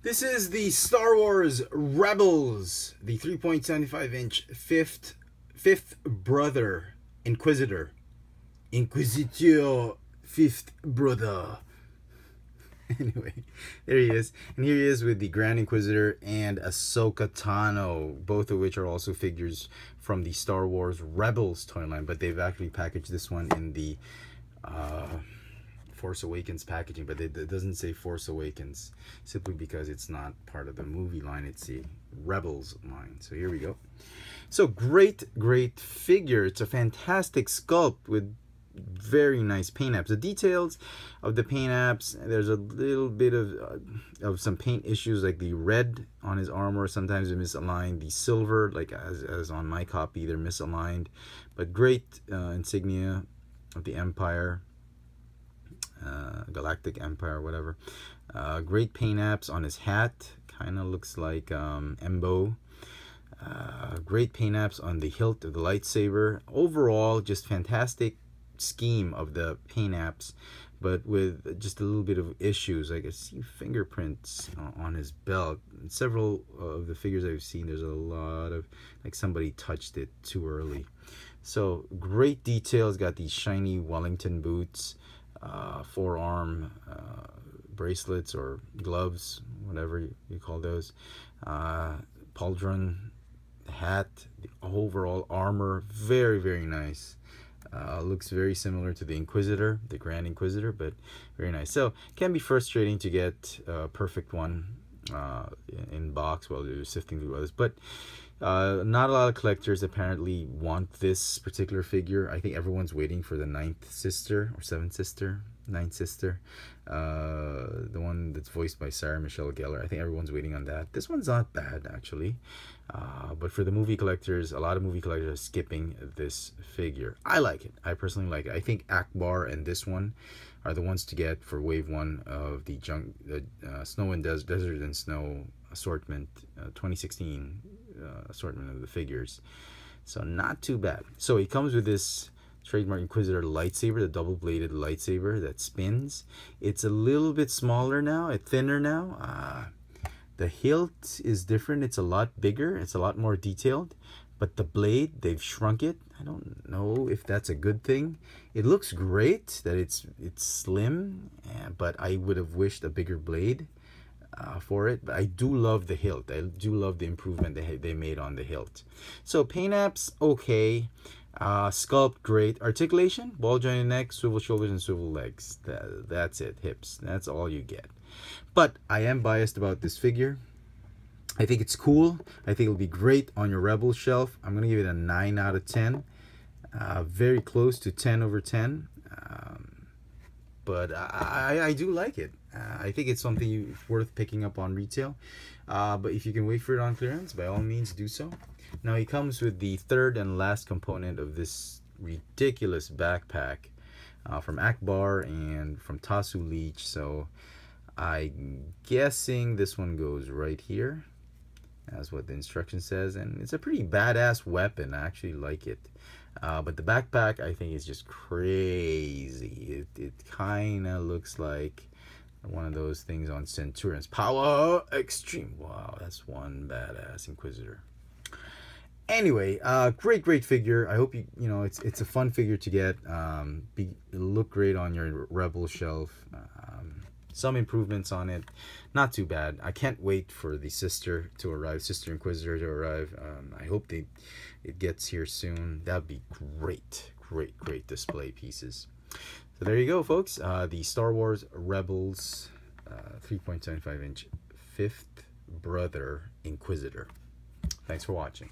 This is the Star Wars Rebels, the 3.75 inch fifth fifth brother Inquisitor. Inquisitor fifth brother. anyway, there he is. And here he is with the Grand Inquisitor and Ahsoka Tano, both of which are also figures from the Star Wars Rebels toy line, but they've actually packaged this one in the uh, Force Awakens packaging, but it, it doesn't say Force Awakens simply because it's not part of the movie line, it's the Rebels line. So here we go. So great, great figure. It's a fantastic sculpt with very nice paint apps. The details of the paint apps, there's a little bit of uh, of some paint issues like the red on his armor sometimes are misaligned. The silver, like as, as on my copy, they're misaligned. But great uh, insignia of the Empire, Galactic Empire, whatever. Uh, great paint apps on his hat. Kind of looks like um, Embo. Uh, great paint apps on the hilt of the lightsaber. Overall, just fantastic scheme of the paint apps but with just a little bit of issues. I can see fingerprints on his belt. several of the figures I've seen, there's a lot of, like somebody touched it too early. So great details, got these shiny Wellington boots, uh, forearm uh, bracelets or gloves, whatever you, call those. Uh, pauldron hat, the overall armor, very, very nice. Uh, looks very similar to the Inquisitor, the Grand Inquisitor, but very nice. So, can be frustrating to get a perfect one uh, in box while you're sifting through others. But uh, not a lot of collectors apparently want this particular figure. I think everyone's waiting for the ninth sister or seventh sister, ninth sister, uh, the one that's voiced by Sarah Michelle Gellar. I think everyone's waiting on that. This one's not bad actually. Uh, but for the movie collectors, a lot of movie collectors are skipping this figure. I like it. I personally like it. I think Ackbar and this one are the ones to get for wave one of the junk, the uh, snow and des desert and snow assortment, uh, 2016 uh, assortment of the figures. So not too bad. So he comes with this trademark Inquisitor lightsaber, the double-bladed lightsaber that spins. It's a little bit smaller now, it's thinner now. Uh, the hilt is different. It's a lot bigger. It's a lot more detailed. But the blade, they've shrunk it. I don't know if that's a good thing. It looks great that it's it's slim, eh, but I would have wished a bigger blade uh, for it. But I do love the hilt. I do love the improvement they, they made on the hilt. So paint apps, okay. Uh, sculpt, great. Articulation, ball jointed neck, swivel shoulders, and swivel legs. That, that's it. Hips. That's all you get. But I am biased about this figure. I think it's cool. I think it'll be great on your Rebel shelf. I'm going to give it a 9 out of 10. Uh, very close to 10 over 10. Um, but I, I, do like it. Uh, I think it's something you, worth picking up on retail. Uh, but if you can wait for it on clearance, by all means do so. Now he comes with the third and last component of this ridiculous backpack uh, from Ackbar and from Tasu Leech. So I'm guessing this one goes right here. That's what the instruction says. And it's a pretty badass weapon. I actually like it. Uh, but the backpack, I think, is just crazy. It, it kind of looks like one of those things on Centurions. Power Xtreme. Wow, that's one badass Inquisitor. Anyway, uh, great, great figure. I hope you, you know, it's it's a fun figure to get. Um, be, look great on your Rebel shelf. Um, some improvements on it. Not too bad. I can't wait for the sister to arrive sister inquisitor to arrive. Um, i hope they it gets here soon. That'd be great great great display pieces. So there you go folks. Uh, the star wars rebels uh, 3.75 inch fifth brother inquisitor. Thanks for watching